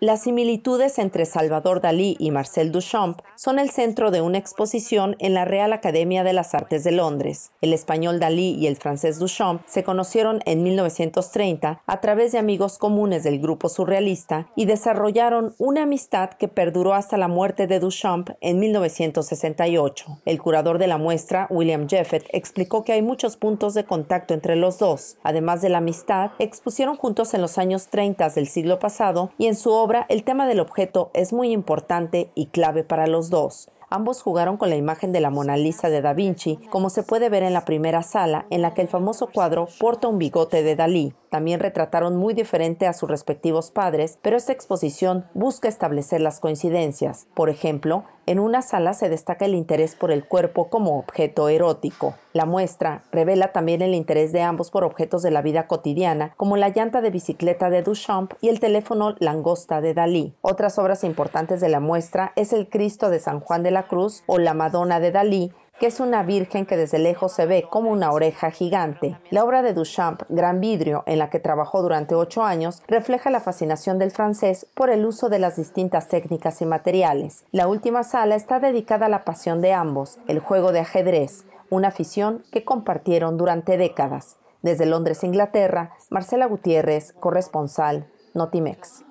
Las similitudes entre Salvador Dalí y Marcel Duchamp son el centro de una exposición en la Real Academia de las Artes de Londres. El español Dalí y el francés Duchamp se conocieron en 1930 a través de amigos comunes del grupo surrealista y desarrollaron una amistad que perduró hasta la muerte de Duchamp en 1968. El curador de la muestra, William Jeffett, explicó que hay muchos puntos de contacto entre los dos. Además de la amistad, expusieron juntos en los años 30 del siglo pasado y en su obra el tema del objeto es muy importante y clave para los dos. Ambos jugaron con la imagen de la Mona Lisa de Da Vinci, como se puede ver en la primera sala, en la que el famoso cuadro porta un bigote de Dalí. También retrataron muy diferente a sus respectivos padres, pero esta exposición busca establecer las coincidencias. Por ejemplo, en una sala se destaca el interés por el cuerpo como objeto erótico. La muestra revela también el interés de ambos por objetos de la vida cotidiana, como la llanta de bicicleta de Duchamp y el teléfono langosta de Dalí. Otras obras importantes de la muestra es el Cristo de San Juan de la Cruz o la Madonna de Dalí, que es una virgen que desde lejos se ve como una oreja gigante. La obra de Duchamp, Gran Vidrio, en la que trabajó durante ocho años, refleja la fascinación del francés por el uso de las distintas técnicas y materiales. La última sala está dedicada a la pasión de ambos, el juego de ajedrez, una afición que compartieron durante décadas. Desde Londres, Inglaterra, Marcela Gutiérrez, corresponsal, Notimex.